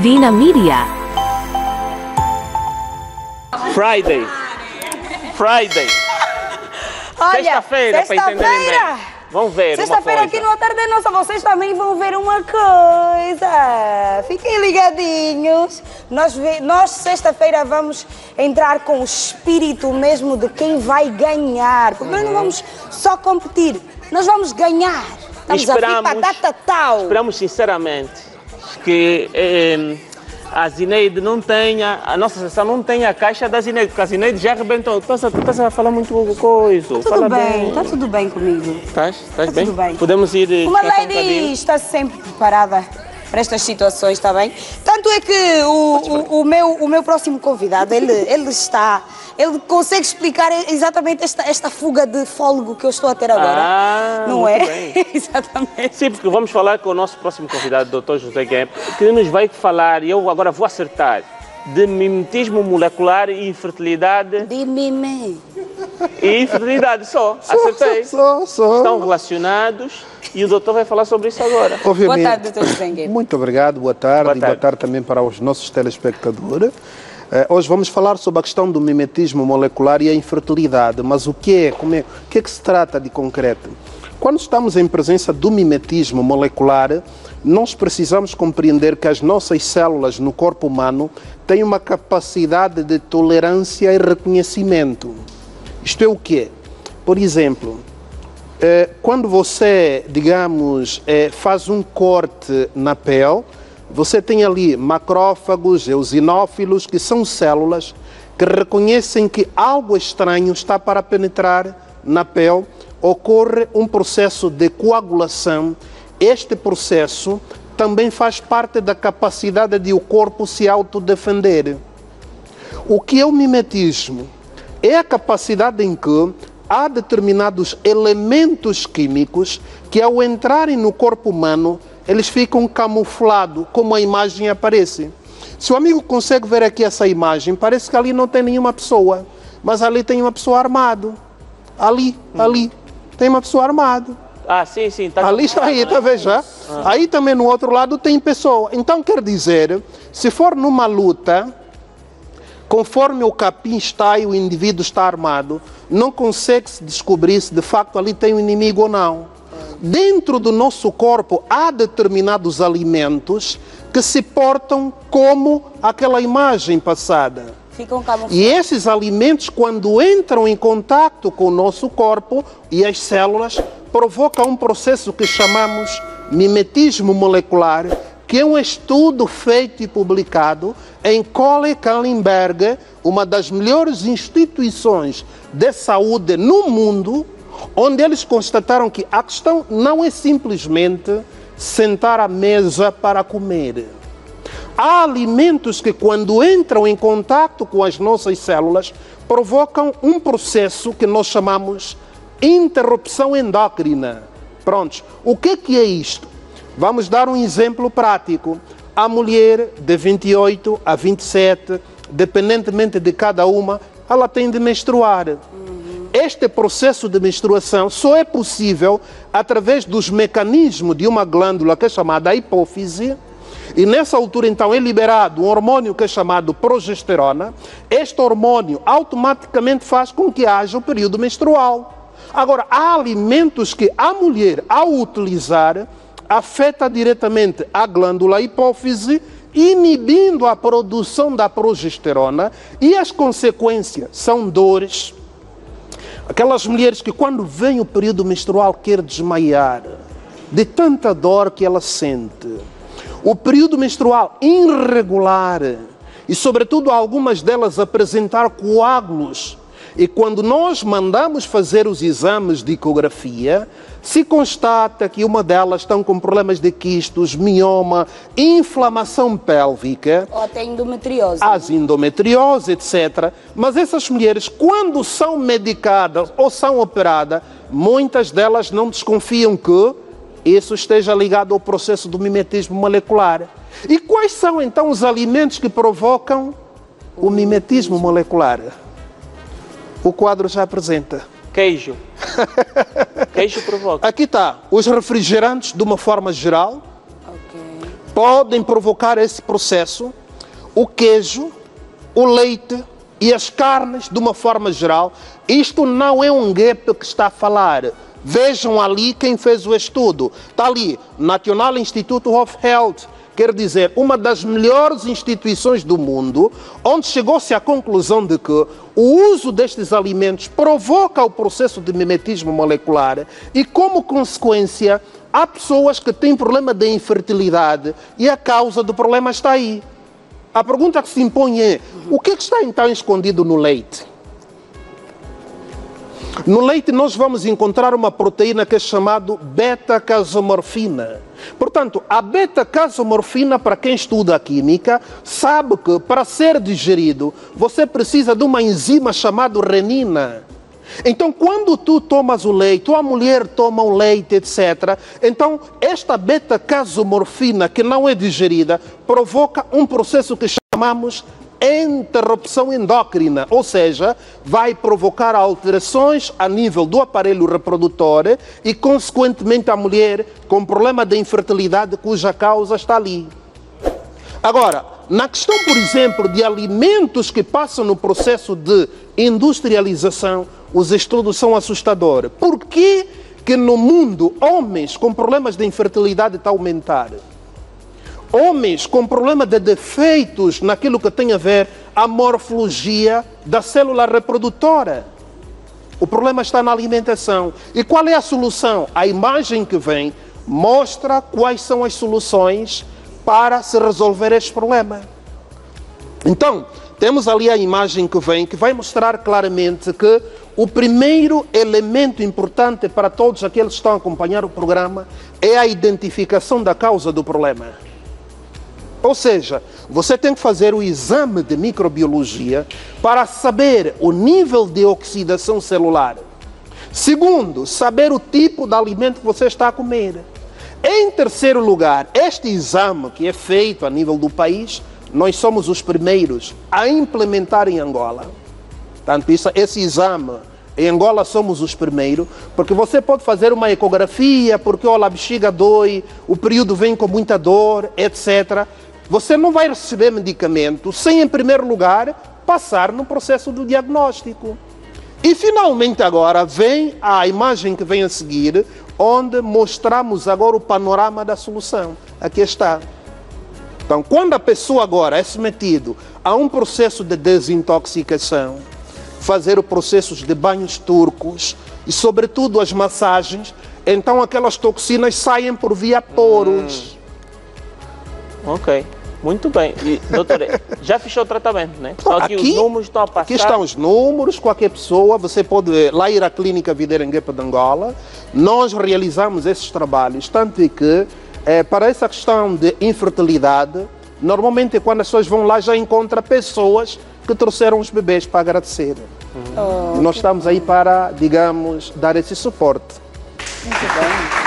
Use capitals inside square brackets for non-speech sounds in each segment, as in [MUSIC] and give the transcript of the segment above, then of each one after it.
Vina Media. Friday. Friday. Sexta-feira, para entenderem bem. sexta-feira. Vamos ver Sexta-feira aqui no Tarde Nossa, vocês também vão ver uma coisa. Fiquem ligadinhos. Nós, nós sexta-feira, vamos entrar com o espírito mesmo de quem vai ganhar. Porque nós não vamos só competir, nós vamos ganhar. Estamos a vir para data tal. esperamos sinceramente que eh, a Zineide não tenha, a nossa sessão não tenha a caixa da Zineide, porque a Zineide já arrebentou. A, estás a falar muito coisa. Tudo Fala bem, está tudo bem comigo. Estás? Estás Tá bem? tudo bem. Podemos ir eh, Uma um lady bocadinho? está sempre preparada para estas situações, está bem? Tanto é que o, o, o meu, o meu próximo convidado, ele, ele está. Ele consegue explicar exatamente esta, esta fuga de fôlego que eu estou a ter agora. Ah, não é? bem. [LAUGHS] exatamente. Sim, porque vamos falar com o nosso próximo convidado, Dr. José Guemp, que nos vai falar, e eu agora vou acertar, de mimetismo molecular e infertilidade. De mime. E infertilidade só. Acertei. Só, só. Estão relacionados e o doutor vai falar sobre isso agora. Obviamente. Boa tarde, Dr. Zengue. Muito obrigado, boa tarde, Boa e boa tarde. tarde também para os nossos telespectadores. Eh, hoje vamos falar sobre a questão do mimetismo molecular e a infertilidade. Mas o que é? Como é? O que é que se trata de concreto? Quando estamos em presença do mimetismo molecular, nós precisamos compreender que as nossas células no corpo humano têm uma capacidade de tolerância e reconhecimento. Isto é o quê? Por exemplo, eh, quando você, digamos, eh, faz um corte na pele, você tem ali macrófagos, eosinófilos, que são células que reconhecem que algo estranho está para penetrar na pele, ocorre um processo de coagulação. Este processo também faz parte da capacidade de o corpo se autodefender. O que é o mimetismo? É a capacidade em que há determinados elementos químicos que, ao entrarem no corpo humano, eles ficam camuflados, como a imagem aparece. Se o amigo consegue ver aqui essa imagem, parece que ali não tem nenhuma pessoa, mas ali tem uma pessoa armado. Ali, ali, tem uma pessoa armada. Ah, sim, sim. Tá Ali está aí, está vendo já? Aí também no outro lado tem pessoa. Então quer dizer, se for numa luta, conforme o capim está e o indivíduo está armado, não consegue se descobrir se de facto ali tem um inimigo ou não. Dentro do nosso corpo há determinados alimentos que se portam como aquela imagem passada. E esses alimentos, quando entram em contato com o nosso corpo e as células, provocam um processo que chamamos mimetismo molecular, que é um estudo feito e publicado em Cole Kallenberg, uma das melhores instituições de saúde no mundo, onde eles constataram que a questão não é simplesmente sentar à mesa para comer. Há alimentos que, quando entram em contato com as nossas células, provocam um processo que nós chamamos interrupção endócrina. Prontos. O que, que é isto? Vamos dar um exemplo prático. A mulher de 28 a 27, dependentemente de cada uma, ela tem de menstruar. Este processo de menstruação só é possível através dos mecanismos de uma glândula que é chamada hipófise, e nessa altura, então, é liberado um hormônio que é chamado progesterona. Este hormônio automaticamente faz com que haja o período menstrual. Agora, há alimentos que a mulher, ao utilizar, afeta diretamente a glândula hipófise, inibindo a produção da progesterona, e as consequências são dores. Aquelas mulheres que, quando vem o período menstrual, quer desmaiar, de tanta dor que ela sente o período menstrual irregular e, sobretudo, algumas delas apresentar coágulos. E quando nós mandamos fazer os exames de ecografia, se constata que uma delas estão com problemas de quistos, mioma, inflamação pélvica, Ou até endometriose. as endometriose, etc. Mas essas mulheres, quando são medicadas ou são operadas, muitas delas não desconfiam que isso esteja ligado ao processo do mimetismo molecular. E quais são então os alimentos que provocam o mimetismo molecular? O quadro já apresenta. Queijo. [LAUGHS] Queijo provoca. Aqui está os refrigerantes de uma forma geral, Ok. podem provocar esse processo, o queijo, o leite e as carnes, de uma forma geral. Isto não é um gap que está a falar. Vejam ali quem fez o estudo. Está ali, National Institute of Health, quer dizer, uma das melhores instituições do mundo, onde chegou-se à conclusão de que o uso destes alimentos provoca o processo de mimetismo molecular e, como consequência, há pessoas que têm problema de infertilidade e a causa do problema está aí. A pergunta que se impõe é: o que, é que está então escondido no leite? No leite nós vamos encontrar uma proteína que é chamada beta-casomorfina. Portanto, a beta-casomorfina, para quem estuda a química, sabe que para ser digerido você precisa de uma enzima chamada renina. Então, quando tu tomas o leite, ou a mulher toma o leite, etc., então esta beta-casomorfina que não é digerida provoca um processo que chamamos interrupção endócrina, ou seja, vai provocar alterações a nível do aparelho reprodutor e, consequentemente, a mulher com problema de infertilidade cuja causa está ali. Agora, na questão, por exemplo, de alimentos que passam no processo de industrialização, os estudos são assustadores. Por que, que no mundo homens com problemas de infertilidade estão a aumentar? Homens com problema de defeitos naquilo que tem a ver a morfologia da célula reprodutora. O problema está na alimentação. E qual é a solução? A imagem que vem mostra quais são as soluções para se resolver este problema. Então, temos ali a imagem que vem que vai mostrar claramente que o primeiro elemento importante para todos aqueles que estão a acompanhar o programa é a identificação da causa do problema. Ou seja, você tem que fazer o exame de microbiologia para saber o nível de oxidação celular. Segundo, saber o tipo de alimento que você está a comer. Em terceiro lugar, este exame que é feito a nível do país, nós somos os primeiros a implementar em Angola. Portanto, isso, esse exame em Angola somos os primeiros, porque você pode fazer uma ecografia, porque olha, a bexiga dói, o período vem com muita dor, etc. Você não vai receber medicamento sem, em primeiro lugar, passar no processo do diagnóstico. E finalmente agora vem a imagem que vem a seguir, onde mostramos agora o panorama da solução. Aqui está. Então, quando a pessoa agora é submetido a um processo de desintoxicação, fazer processos de banhos turcos e, sobretudo, as massagens, então aquelas toxinas saem por via poros. Hum. Ok. Muito bem. E, doutor, já fechou o tratamento, né? Só que aqui, os números estão a passar. Aqui estão os números, qualquer pessoa, você pode lá ir à clínica Viderenguepa de Angola. Nós realizamos esses trabalhos, tanto que é, para essa questão de infertilidade, normalmente quando as pessoas vão lá já encontram pessoas que trouxeram os bebês para agradecer. Uhum. Oh, nós estamos bom. aí para, digamos, dar esse suporte. Muito bem.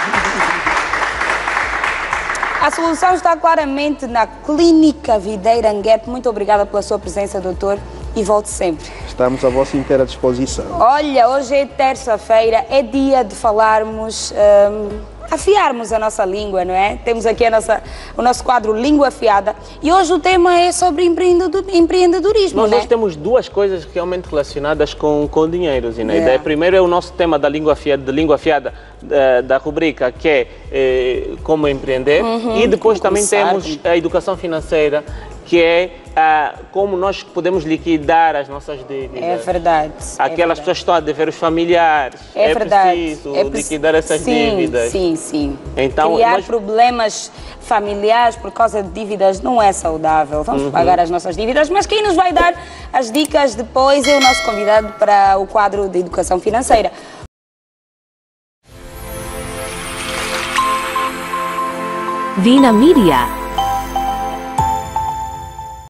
A solução está claramente na Clínica Videira Anguep. Muito obrigada pela sua presença, doutor, e volte sempre. Estamos à vossa inteira disposição. Olha, hoje é terça-feira, é dia de falarmos. Um, afiarmos a nossa língua, não é? Temos aqui a nossa, o nosso quadro Língua Afiada e hoje o tema é sobre empreendedorismo. Nós né? hoje temos duas coisas realmente relacionadas com, com dinheiro, Zinaida. É. Primeiro é o nosso tema da língua afiada, de língua afiada da, da rubrica que é eh, como empreender uhum, e depois também temos a educação financeira que é ah, como nós podemos liquidar as nossas dívidas. É verdade. Aquelas é verdade. pessoas que estão a dever os familiares. É, é verdade. Preciso é liquidar essas sim, dívidas. Sim, sim. Então, Criar nós... problemas familiares por causa de dívidas não é saudável. Vamos uhum. pagar as nossas dívidas, mas quem nos vai dar as dicas depois é o nosso convidado para o quadro de educação financeira. Vina Media